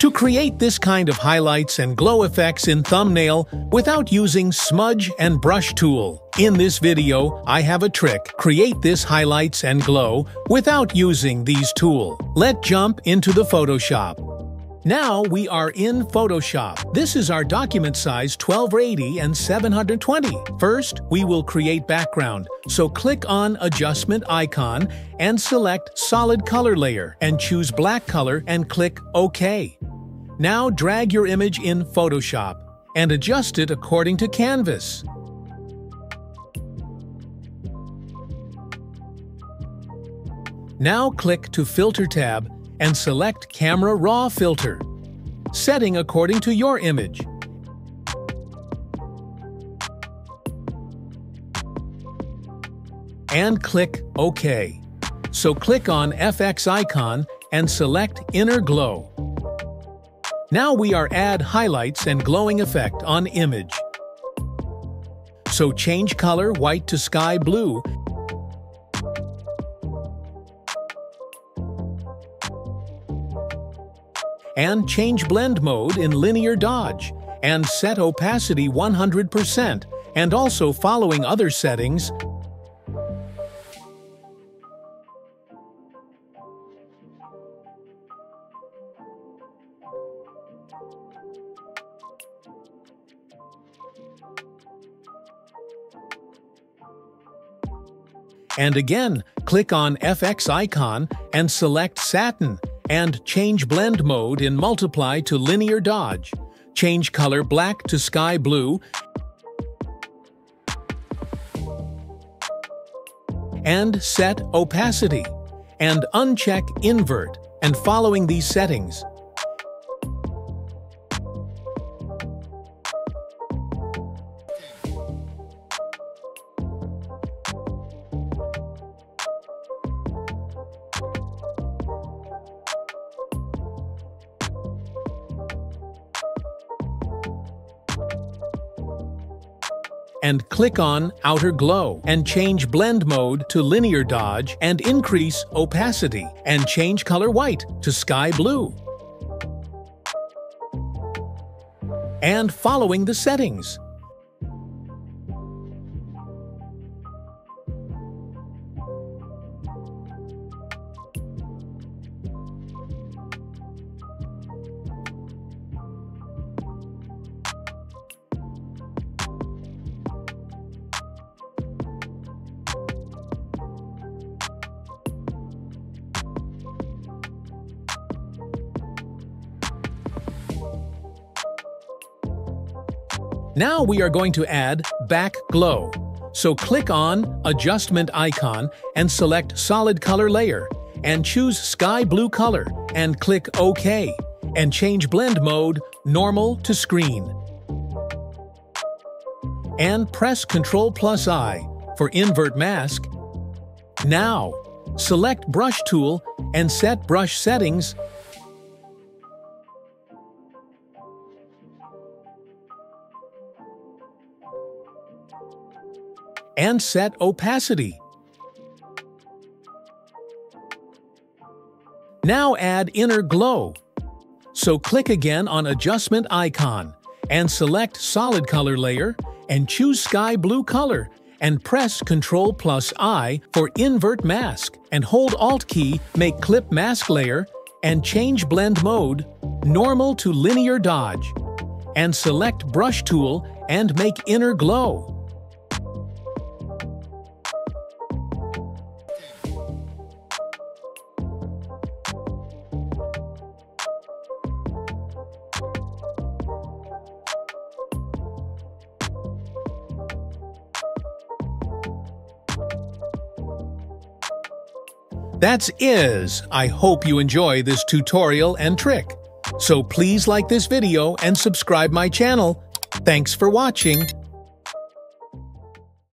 To create this kind of highlights and glow effects in thumbnail without using smudge and brush tool. In this video, I have a trick. Create this highlights and glow without using these tool. Let's jump into the Photoshop. Now we are in Photoshop. This is our document size 1280 and 720. First, we will create background, so click on Adjustment icon and select Solid Color Layer and choose Black Color and click OK. Now drag your image in Photoshop and adjust it according to Canvas. Now click to Filter tab and select Camera Raw Filter, setting according to your image. And click OK. So click on FX icon and select Inner Glow. Now we are add highlights and glowing effect on image. So change color white to sky blue. And change blend mode in linear dodge, and set opacity 100%, and also following other settings, And again, click on FX icon and select Satin and change blend mode in multiply to linear dodge. Change color black to sky blue and set opacity and uncheck invert and following these settings and click on Outer Glow and change blend mode to linear dodge and increase opacity and change color white to sky blue. And following the settings. Now we are going to add Back Glow. So click on Adjustment icon and select Solid Color Layer and choose Sky Blue Color and click OK and change blend mode Normal to Screen. And press Ctrl plus I for Invert Mask. Now, select Brush Tool and set brush settings and set opacity. Now add inner glow. So click again on adjustment icon and select solid color layer and choose sky blue color and press Ctrl plus I for invert mask and hold Alt key make clip mask layer and change blend mode normal to linear dodge and select brush tool and make inner glow. That's is. I hope you enjoy this tutorial and trick. So please like this video and subscribe my channel. Thanks for watching.